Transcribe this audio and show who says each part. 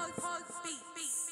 Speaker 1: pause, pause, beat, beat.